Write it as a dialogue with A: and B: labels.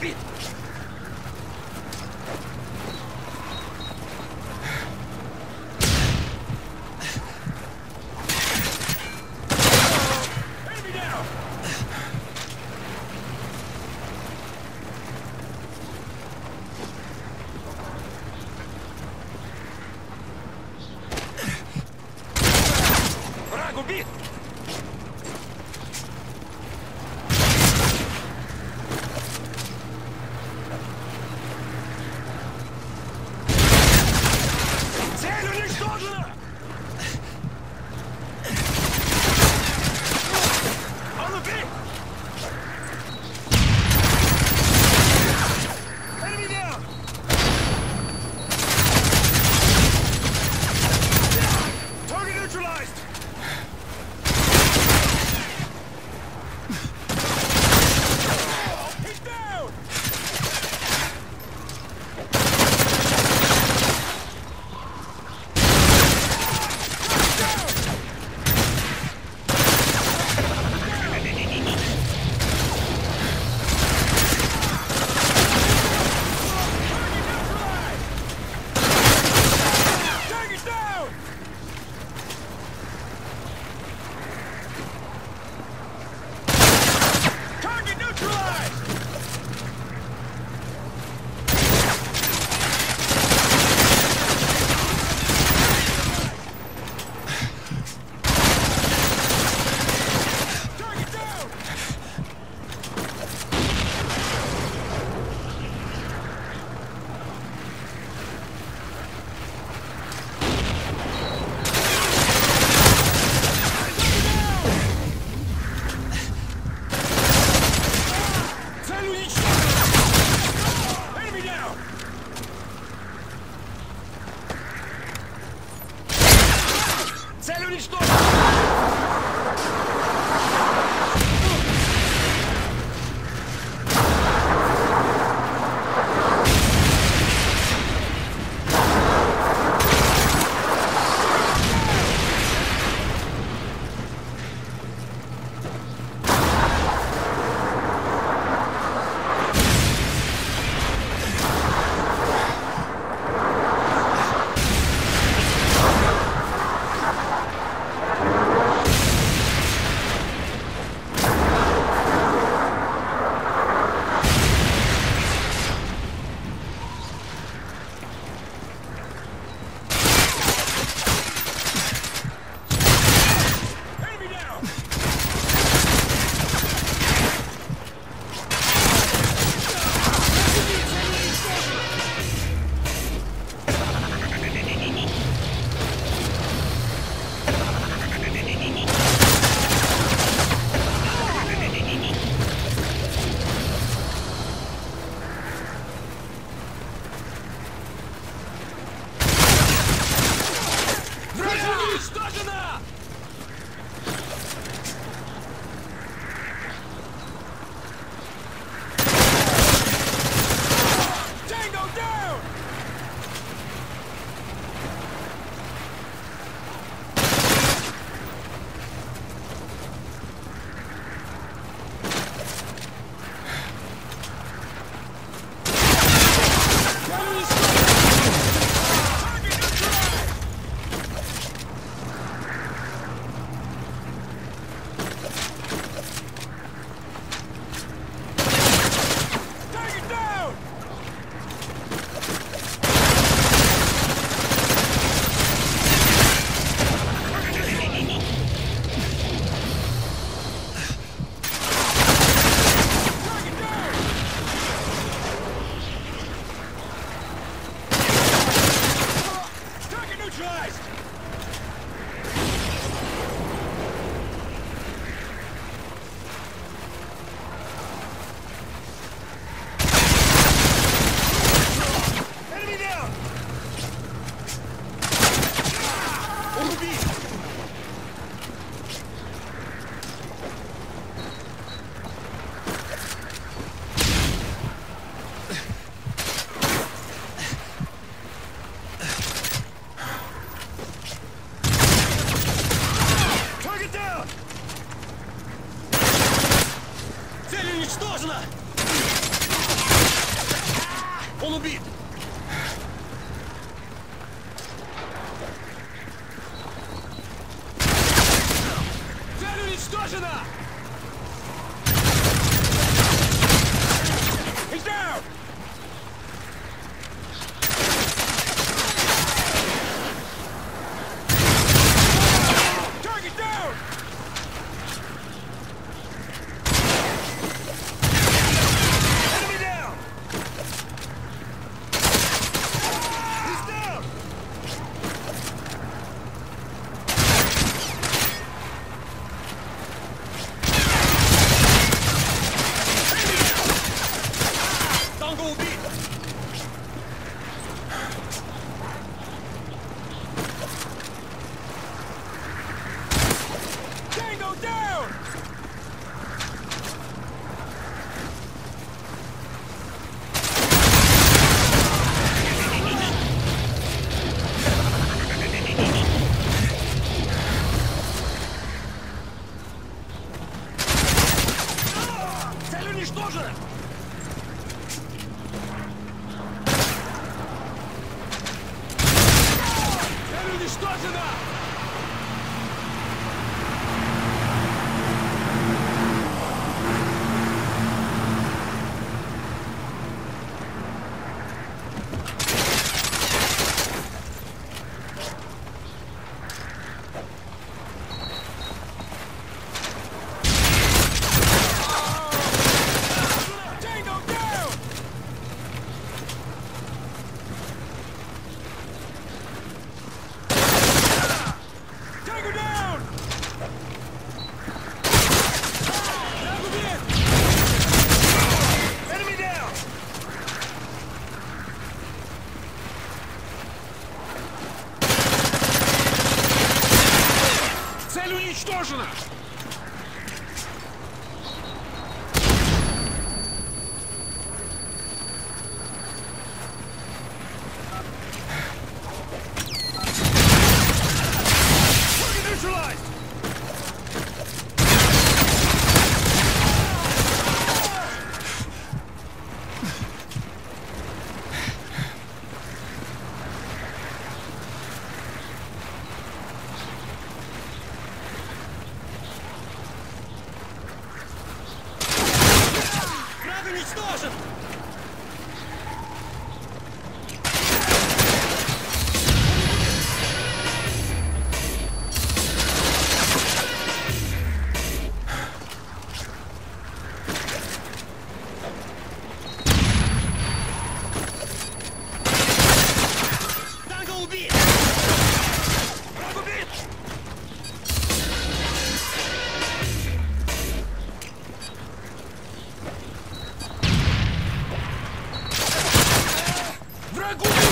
A: Убит! Eles estão... Christ! Уничтожена! Он убит! Цель уничтожена! Уничтожена! Цель уничтожена! уничтожен! 在攻击